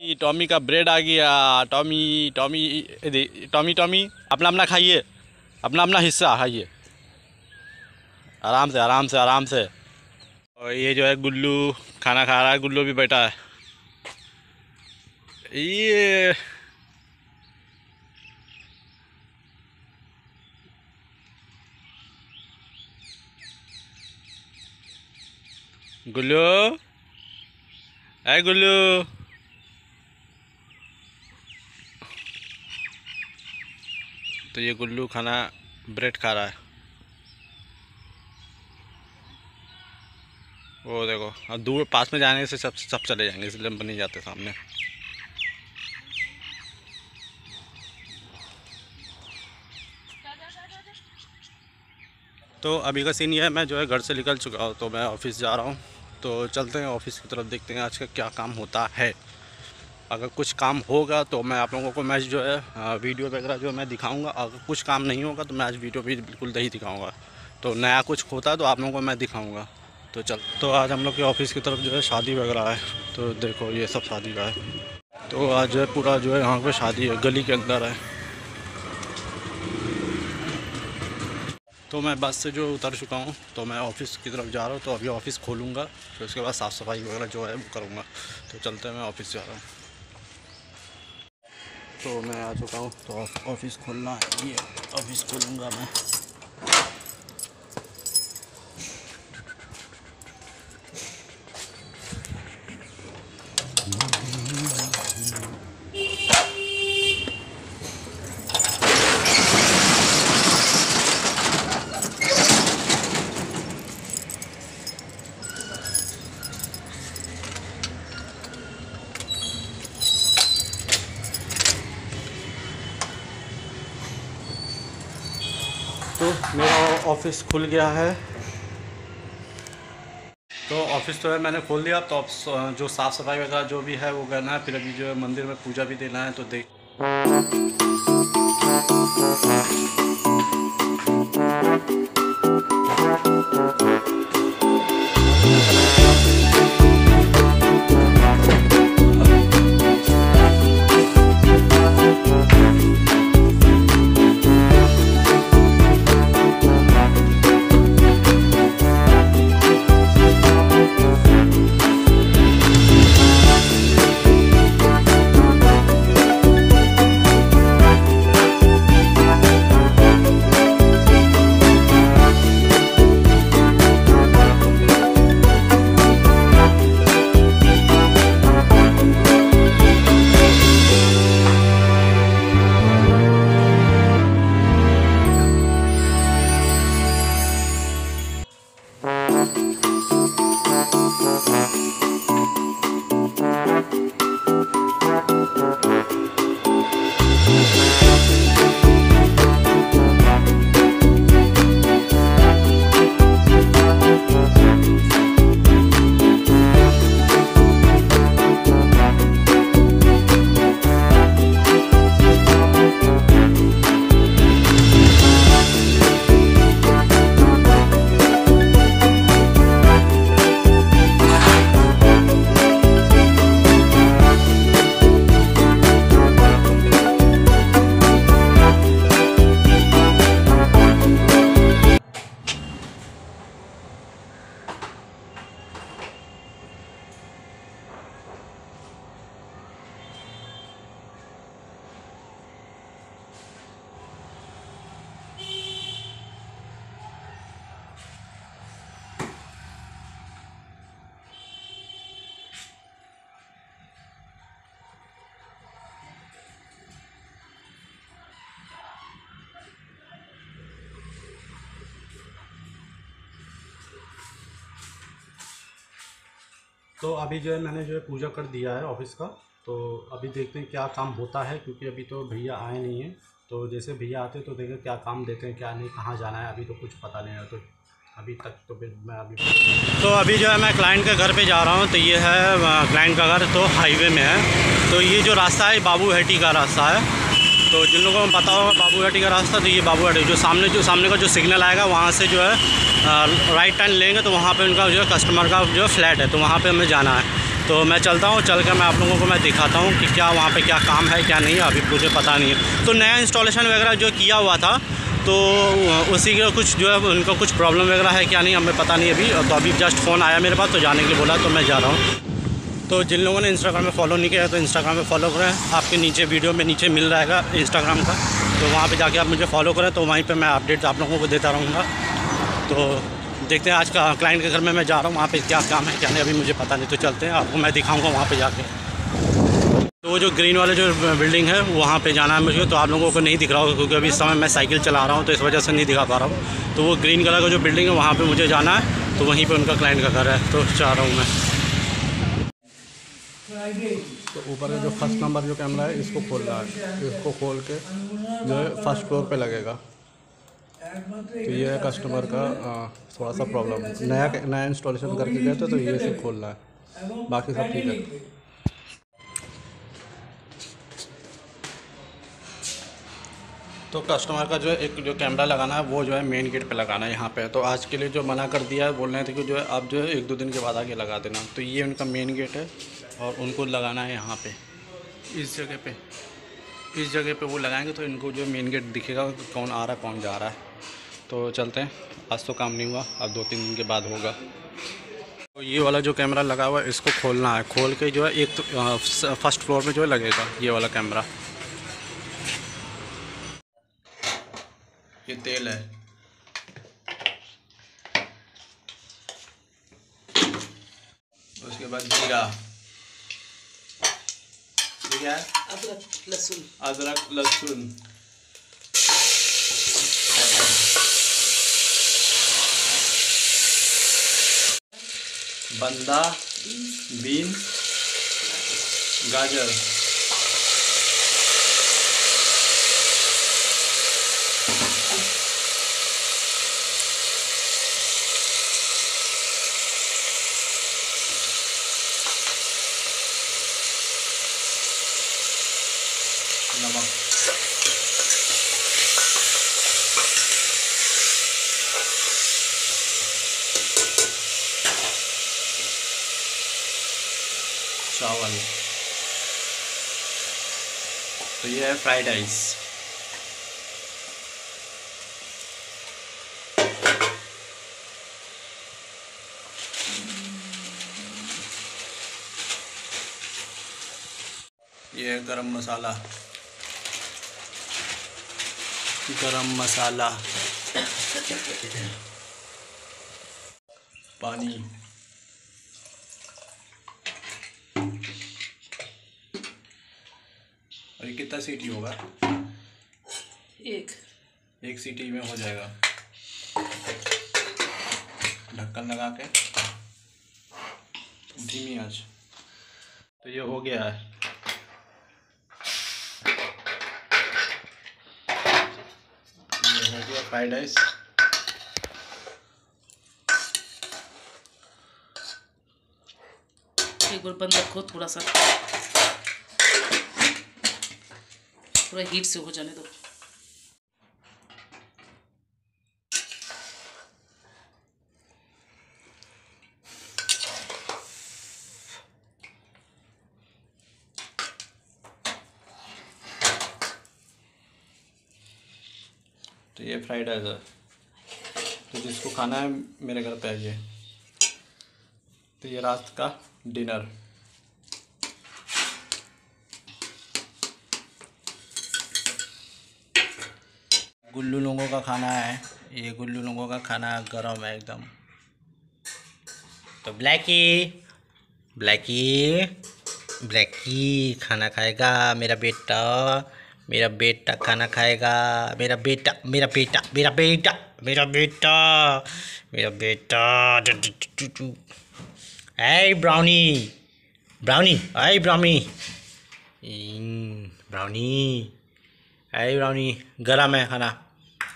Tommy का bread आ गया। Tommy Tommy Tommy Tommy अपना अपना खाइए। अपना अपना हिस्सा खाइए। आराम से आराम से आराम से। और ये जो है गुल्लू, खाना खा रहा है, गुल्लू भी बैठा है। ये गुल्लू है गुल्लू। तो ये गुल्लू खाना ब्रेड खा रहा है। वो देखो, अब दूर, पास में जाने से सब सब चले जाएँगे, इसलिए हम नहीं जाते सामने। तो अभी का सीन ये है, मैं जो है घर से निकल चुका हूँ तो मैं ऑफ़िस जा रहा हूँ। तो चलते हैं, ऑफ़िस की तरफ़ देखते हैं आज का क्या काम होता है। अगर कुछ काम होगा तो मैं आप लोगों को मैं जो है वीडियो वगैरह जो मैं दिखाऊँगा। अगर कुछ काम नहीं होगा तो मैं आज वीडियो भी बिल्कुल नहीं दिखाऊँगा। तो नया कुछ होता है तो आप लोगों को मैं दिखाऊँगा। तो चल तो आज हम लोग के ऑफ़िस की तरफ़ जो है शादी वगैरह है। तो देखो, ये सब शादी का है। तो आज जो है पूरा जो है यहाँ पर शादी है, गली के अंदर है। तो मैं बस से जो उतर चुका हूँ तो मैं ऑफ़िस की तरफ़ जा रहा हूँ तो अभी ऑफ़िस खोलूँगा, फिर तो उसके बाद साफ़ सफ़ाई वगैरह जो है वो करूँगा। तो चलते हैं, मैं ऑफ़िस जा रहा हूँ। तो मैं आ चुका हूँ। तो ऑफ़िस खोलना ये ऑफ़िस खोलूँगा मैं। तो मेरा ऑफ़िस खुल गया है। तो ऑफ़िस तो है, मैंने खोल दिया। तो जो साफ़ सफ़ाई वगैरह जो भी है, वो करना है। फिर अभी जो है, मंदिर में पूजा भी देना है तो देख। तो अभी जो है मैंने जो है पूजा कर दिया है ऑफ़िस का। तो अभी देखते हैं क्या काम होता है, क्योंकि अभी तो भैया आए नहीं हैं। तो जैसे भैया आते तो देखें क्या काम देते हैं, क्या नहीं, कहाँ जाना है, अभी तो कुछ पता नहीं है। तो अभी तक तो फिर मैं अभी तो अभी जो है मैं क्लाइंट के घर पे जा रहा हूँ तो ये है क्लाइंट का घर तो हाईवे में है। तो ये जो रास्ता है बाबू हेटी का रास्ता है। तो जिन लोगों को पता होगा बाबू हटी का रास्ता तो ये बाबू हटी जो सामने जो सामने का जो सिग्नल आएगा, वहाँ से जो है राइट टर्न लेंगे तो वहाँ पे उनका जो है कस्टमर का जो फ्लैट है तो वहाँ पे हमें जाना है। तो मैं चलता हूँ, चल कर मैं आप लोगों को मैं दिखाता हूँ कि क्या वहाँ पे क्या काम है, क्या नहीं है, अभी मुझे पता नहीं है। तो नया इंस्टॉलेशन वगैरह जो किया हुआ था तो उसी का कुछ जो है, उनका कुछ प्रॉब्लम वगैरह है क्या नहीं, हमें पता नहीं अभी। तो अभी जस्ट फ़ोन आया मेरे पास तो जाने के लिए बोला तो मैं जा रहा हूँ। तो जिन लोगों ने इंस्टाग्राम में फॉलो नहीं किया तो इंस्टाग्राम में फॉलो करें। आपके नीचे वीडियो में नीचे मिल रहेगा इंस्टाग्राम का। तो वहाँ पे जाके आप मुझे फॉलो करें तो वहीं पे मैं अपडेट आप लोगों को देता रहूँगा। तो देखते हैं आज का क्लाइंट के घर में मैं जा रहा हूँ, वहाँ पे क्या काम है, क्या नहीं, अभी मुझे पता नहीं। तो चलते हैं, आपको मैं दिखाऊँगा वहाँ पर जाके। तो जो ग्रीन वाले जो बिल्डिंग है वहाँ पे जाना है मुझे तो आप लोगों को नहीं दिख रहा होगा, क्योंकि अभी इस समय मैं साइकिल चला रहा हूँ तो इस वजह से नहीं दिखा पा रहा हूँ। तो वो ग्रीन कलर का जो बिल्डिंग है, वहाँ पे मुझे जाना है तो वहीं पे उनका क्लाइंट का घर है तो चाह रहा हूँ मैं। तो ऊपर जो फ़र्स्ट नंबर जो कैमरा है, इसको खोल रहा है। इसको खोल के जो है फ़र्स्ट फ्लोर पे लगेगा। तो ये है कस्टमर का थोड़ा सा प्रॉब्लम नया नया इंस्टॉलेशन करके गए थे तो ये सब खोल रहा है। बाकी सब ठीक है। तो कस्टमर का जो है एक जो कैमरा लगाना है, वो जो है मेन गेट पे लगाना है यहाँ पे। तो आज के लिए जो मना कर दिया है, बोल रहे थे कि जो है आप जो है एक दो दिन के बाद आगे लगा देना। तो ये उनका मेन गेट है। और उनको लगाना है यहाँ पे। इस जगह पे। इस जगह पे वो लगाएँगे तो इनको जो मेन गेट दिखेगा, कौन आ रहा है, कौन जा रहा है। तो चलते हैं। आज तो काम नहीं हुआ, अब दो तीन दिन के बाद होगा। तो ये वाला जो कैमरा लगा हुआ है, इसको खोलना है। खोल के जो है, एक तो फ़र्स्ट फ्लोर में जो है लगेगा, ये वाला कैमरा ये तेल है। उसके बाद जीरा। क्या? है अदरक लहसुन। अदरक लहसुन। बंदा बीन गाजर। तो ये है फ्राइड राइस ये है गरम मसाला। गरम मसाला। पानी। अभी कितना सीटी होगा? एक। एक सीटी में हो जाएगा। ढक्कन लगा के। धीमी आँच। तो ये हो गया है। फ्राइड राइस एक बार बंद रखो थोड़ा सा। थोड़ा हीट से हो जाने दो। तो ये फ्राइड राइस तो जिसको खाना है, मेरे घर पे आइए तो ये रात का डिनर गुल्लू लोगों का खाना है। ये गुल्लू लोगों का खाना गर्म है एकदम। तो ब्लैकी ब्लैकी ब्लैकी खाना खाएगा मेरा बेटा मेरा बेटा खाना खाएगा, मेरा बेटा मेरा बेटा मेरा बेटा मेरा बेटा मेरा बेटा ऐ ब्राउनी ब्राउनी ऐ ब्राउनी ब्राउनी ऐ ब्राउनी गरम है खाना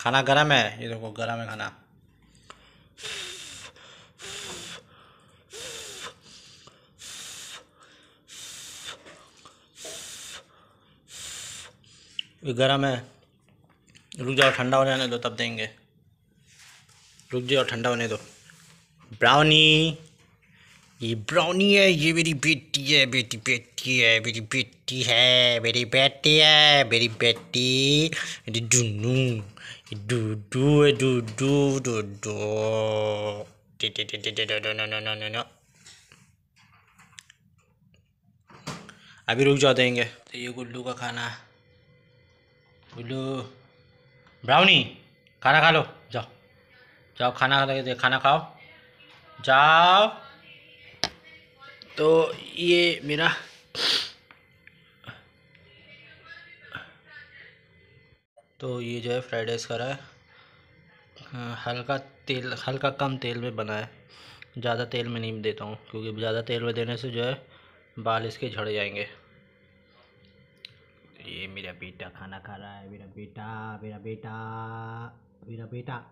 खाना गरम है ये देखो गरम है खाना ये गर्म है। रुक जाओ, ठंडा होने जाने दो, तब देंगे। रुक जाओ, ठंडा होने दो। ब्राउनी ये ब्राउनी है ये मेरी बेटी है बेटी बेटी है मेरी बेटी है मेरी बेटी है मेरी बेटी डुन्नू डूडू है डूडू डूडू अभी रुक जाओ देंगे तो ये गुल्लू का खाना है गुल्लू ब्राउनी खाना खा लो जाओ जाओ खाना खा खाना खाओ जाओ तो ये मेरा तो ये जो है फ्राइड राइस करा है। हाँ, हल्का तेल हल्का कम तेल में बना है। ज़्यादा तेल में नहीं देता हूँ क्योंकि ज़्यादा तेल में देने से जो है बाल इसके झड़ जाएँगे। ये मेरा बेटा खाना खा रहा है मेरा बेटा मेरा बेटा मेरा बेटा।